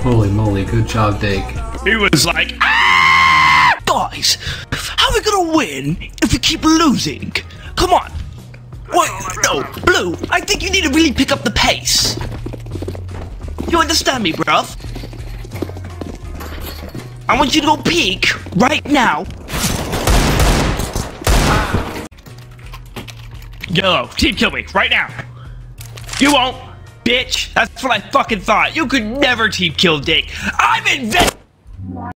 Holy moly, good job, Dake. He was like, ah! Guys, how are we gonna win if we keep losing? Come on. What? No, Blue, I think you need to really pick up the pace. You understand me, bruv? I want you to go peek right now. Yellow, team kill me right now. You won't, bitch. That's what I fucking thought. You could never team kill Dick. I'm invent.